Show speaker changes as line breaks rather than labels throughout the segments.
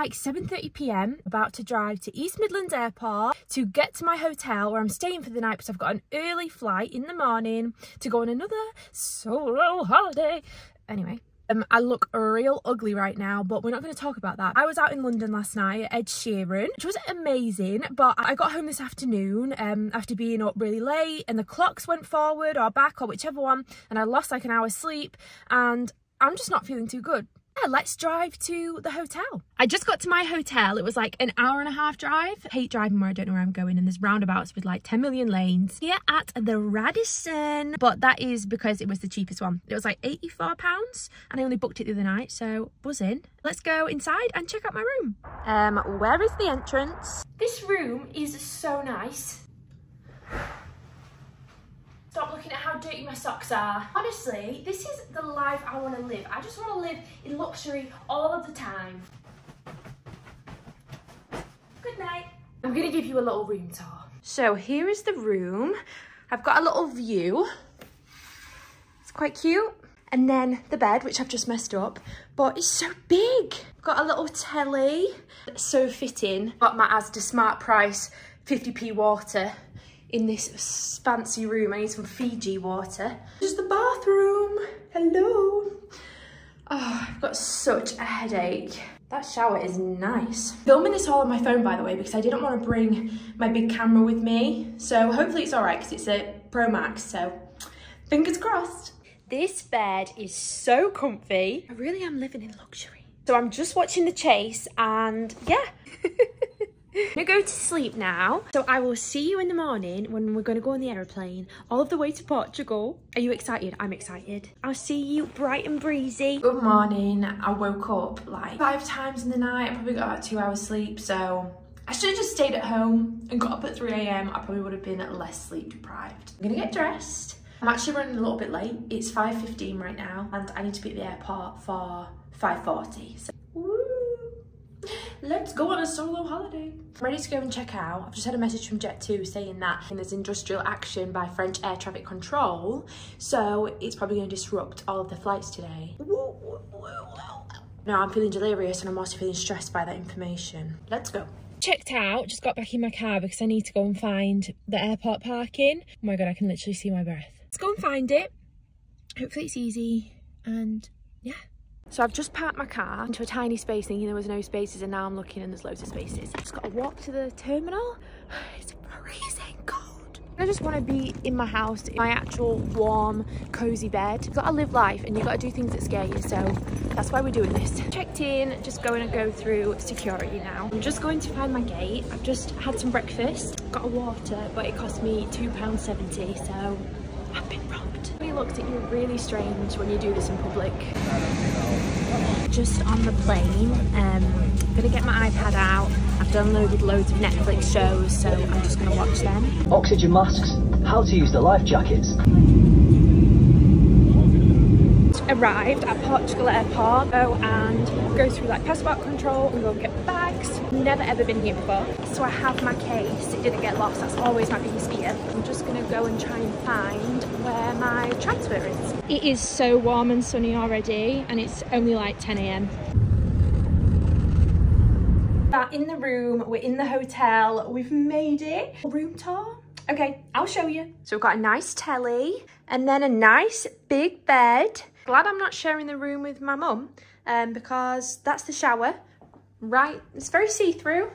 like 7.30pm, about to drive to East Midlands Airport to get to my hotel where I'm staying for the night because I've got an early flight in the morning to go on another solo holiday. Anyway, um, I look real ugly right now, but we're not going to talk about that. I was out in London last night at Ed Sheeran, which was amazing, but I got home this afternoon um, after being up really late and the clocks went forward or back or whichever one and I lost like an hour's sleep and I'm just not feeling too good yeah, let's drive to the hotel. I just got to my hotel. It was like an hour and a half drive. I hate driving where I don't know where I'm going and there's roundabouts with like 10 million lanes. Here at the Radisson, but that is because it was the cheapest one. It was like 84 pounds and I only booked it the other night. So buzz in. Let's go inside and check out my room. Um, where is the entrance? This room is so nice. Stop looking at how dirty my socks are. Honestly, this is the life I want to live. I just want to live in luxury all of the time. Good night. I'm going to give you a little room tour. So here is the room. I've got a little view. It's quite cute. And then the bed, which I've just messed up, but it's so big. Got a little telly, so fitting. Got my Asda Smart Price 50p water in this fancy room. I need some Fiji water. Just the bathroom. Hello. Oh, I've got such a headache. That shower is nice. Filming this all on my phone, by the way, because I didn't want to bring my big camera with me. So hopefully it's all right, because it's a Pro Max, so fingers crossed. This bed is so comfy. I really am living in luxury. So I'm just watching The Chase, and yeah. I'm gonna go to sleep now. So I will see you in the morning when we're gonna go on the aeroplane all the way to Portugal. Are you excited? I'm excited. I'll see you bright and breezy. Good morning. I woke up like five times in the night. I probably got about two hours sleep. So I should have just stayed at home and got up at 3 a.m. I probably would have been less sleep deprived. I'm gonna get dressed. I'm actually running a little bit late. It's 5.15 right now and I need to be at the airport for 5.40. So, let's go on a solo holiday. I'm ready to go and check out. I've just had a message from Jet2 saying that there's industrial action by French air traffic control, so it's probably going to disrupt all of the flights today. Now I'm feeling delirious and I'm also feeling stressed by that information. Let's go. Checked out, just got back in my car because I need to go and find the airport parking. Oh my god, I can literally see my breath. Let's go and find it. Hopefully it's easy and yeah. So I've just parked my car into a tiny space thinking there was no spaces and now I'm looking and there's loads of spaces. I've just got to walk to the terminal. It's freezing cold. I just want to be in my house, in my actual warm, cozy bed. You've got to live life and you've got to do things that scare you. So that's why we're doing this. Checked in, just going to go through security now. I'm just going to find my gate. I've just had some breakfast, got a water, but it cost me £2.70. So. He looks at you really strange when you do this in public. Just on the plane, um, I'm gonna get my iPad out. I've downloaded loads of Netflix shows, so I'm just gonna watch them.
Oxygen masks, how to use the life jackets
arrived at Portugal airport go and go through like passport control and go get bags. Never ever been here before. So I have my case, it didn't get lost, that's always my biggest fear. I'm just gonna go and try and find where my transfer is. It is so warm and sunny already and it's only like 10 a.m. In the room, we're in the hotel, we've made it. Room tour? Okay, I'll show you. So we've got a nice telly and then a nice big bed glad I'm not sharing the room with my mum um, because that's the shower, right? It's very see-through.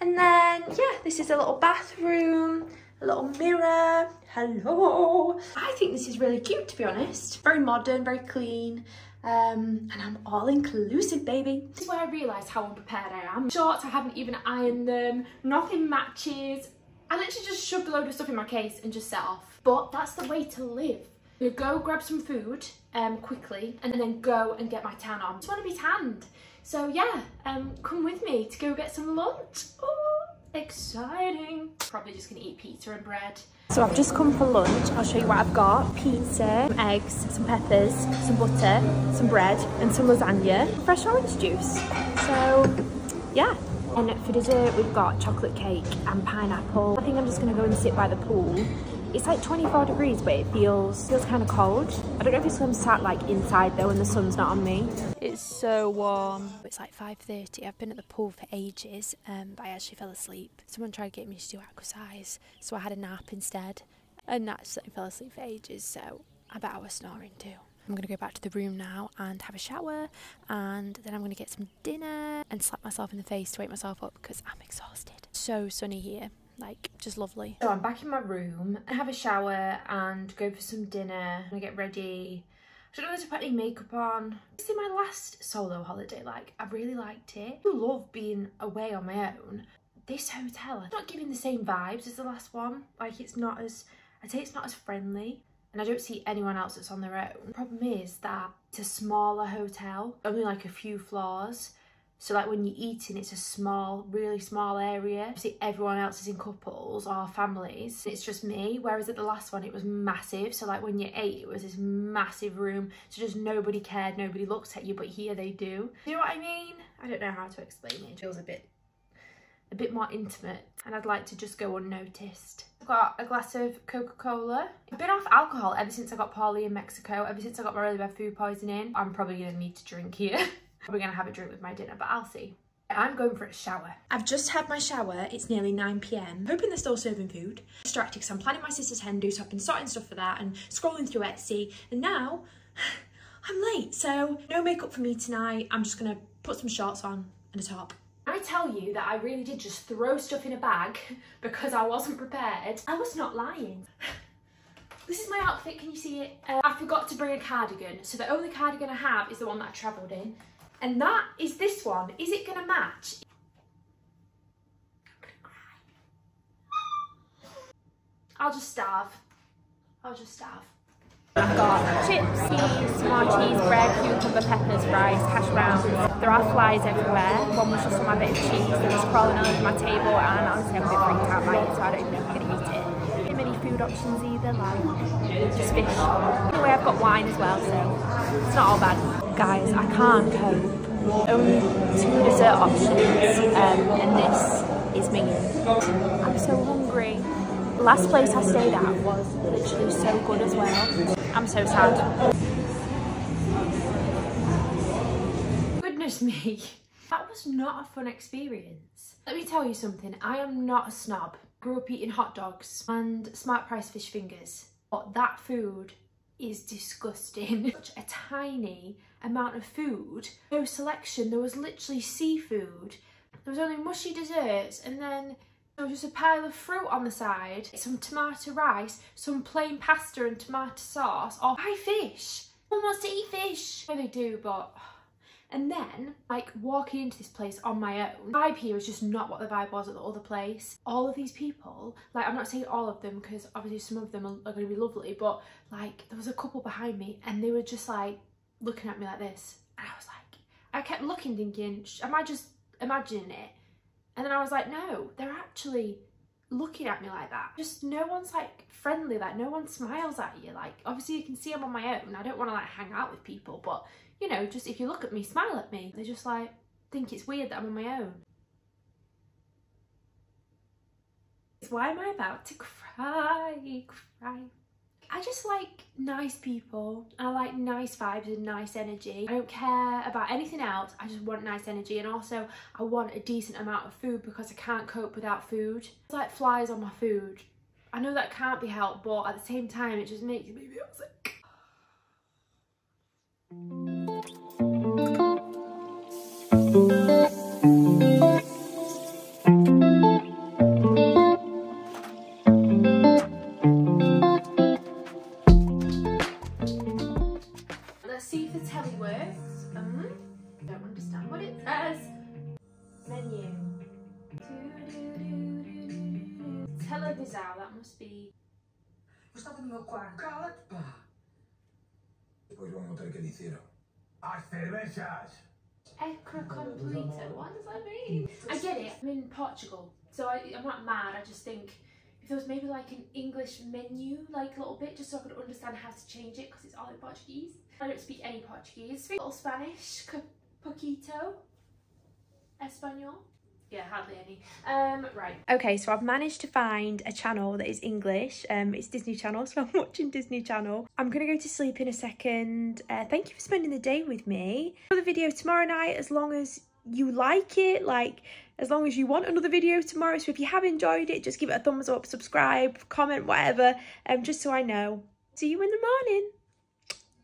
And then, yeah, this is a little bathroom, a little mirror. Hello. I think this is really cute, to be honest. Very modern, very clean. Um, and I'm all inclusive, baby. This is where I realised how unprepared I am. Shorts, I haven't even ironed them. Nothing matches. I literally just shoved a load of stuff in my case and just set off. But that's the way to live. You go grab some food um, quickly and then go and get my tan on. I just want to be tanned. So yeah, um, come with me to go get some lunch. Oh, exciting. Probably just gonna eat pizza and bread. So I've just come for lunch. I'll show you what I've got. Pizza, some eggs, some peppers, some butter, some bread and some lasagna. Fresh orange juice. So yeah. And for dessert, we've got chocolate cake and pineapple. I think I'm just gonna go and sit by the pool it's like 24 degrees, but it feels feels kind of cold. I don't know if it's because I'm sat like inside though and the sun's not on me. It's so warm. It's like 5.30. I've been at the pool for ages, um, but I actually fell asleep. Someone tried to get me to do exercise, so I had a nap instead. And naturally fell asleep for ages, so I bet I was snoring too. I'm gonna go back to the room now and have a shower and then I'm gonna get some dinner and slap myself in the face to wake myself up because I'm exhausted. So sunny here like just lovely. So I'm back in my room, I have a shower and go for some dinner I get ready. I don't know if to put any makeup on. This is my last solo holiday, like I really liked it. I love being away on my own. This hotel, I'm not giving the same vibes as the last one. Like it's not as, I'd say it's not as friendly and I don't see anyone else that's on their own. The problem is that it's a smaller hotel, only like a few floors so like when you're eating, it's a small, really small area. See, everyone else is in couples or families. It's just me. Whereas at the last one, it was massive. So like when you ate, it was this massive room. So just nobody cared, nobody looked at you, but here they do. You know what I mean? I don't know how to explain it. It feels a bit a bit more intimate and I'd like to just go unnoticed. I've got a glass of Coca-Cola. I've been off alcohol ever since I got poorly in Mexico, ever since I got my really bad food poisoning. I'm probably gonna need to drink here. We're gonna have a drink with my dinner, but I'll see. I'm going for a shower. I've just had my shower. It's nearly 9pm. Hoping they're still serving food. Distracted because I'm planning my sister's hen do, so I've been sorting stuff for that and scrolling through Etsy. And now I'm late, so no makeup for me tonight. I'm just gonna put some shorts on and a top. I tell you that I really did just throw stuff in a bag because I wasn't prepared. I was not lying. This is my outfit, can you see it? Uh, I forgot to bring a cardigan, so the only cardigan I have is the one that I travelled in. And that is this one. Is it going to match? I'll just starve. I'll just starve. I've got chips, small cheese, bread, cucumber, peppers, rice, hash browns. There are flies everywhere. One was just on my bit of cheese that was crawling over my table and honestly I'm a bit freaked out by it so I don't think I'm going to eat it. Too many food options either, like just fish. Anyway, I've got wine as well, so it's not all bad guys, I can't cope. Only two dessert options, um, and this is me. I'm so hungry. Last place I stayed at was literally so good as well. I'm so sad. Goodness me. That was not a fun experience. Let me tell you something, I am not a snob. Grew up eating hot dogs and smart price fish fingers. But that food is disgusting. Such a tiny amount of food. No selection, there was literally seafood. There was only mushy desserts and then there was just a pile of fruit on the side, some tomato rice, some plain pasta and tomato sauce, or pie fish. Who wants to eat fish? I they do, but... And then, like, walking into this place on my own, vibe here is just not what the vibe was at the other place. All of these people, like, I'm not saying all of them, because obviously some of them are, are going to be lovely, but, like, there was a couple behind me, and they were just, like, looking at me like this. And I was like, I kept looking thinking, am I just imagining it? And then I was like, no, they're actually looking at me like that. Just no one's like friendly, like no one smiles at you. Like obviously you can see I'm on my own. I don't want to like hang out with people, but you know, just if you look at me, smile at me. They just like think it's weird that I'm on my own. Why am I about to cry? Cry. I just like nice people. I like nice vibes and nice energy. I don't care about anything else. I just want nice energy. And also I want a decent amount of food because I can't cope without food. It's like flies on my food. I know that can't be helped, but at the same time, it just makes me feel sick. Televisão, that must be...
Eu estava no meu quarto. Cala-te, pá! Depois vão notar o que disseram. As cervejas!
Ecra completa, what does that mean? I get it, I'm in Portugal, so I, I'm not mad, I just think if there was maybe like an English menu, like a little bit, just so I could understand how to change it, because it's all in Portuguese. I don't speak any Portuguese. Speak a little Spanish, poquito, Espanol. Yeah, hardly any. Um, right. Okay, so I've managed to find a channel that is English. Um, it's Disney Channel, so I'm watching Disney Channel. I'm gonna go to sleep in a second. Uh, thank you for spending the day with me. Another video tomorrow night, as long as you like it, like as long as you want another video tomorrow. So if you have enjoyed it, just give it a thumbs up, subscribe, comment, whatever, um, just so I know. See you in the morning.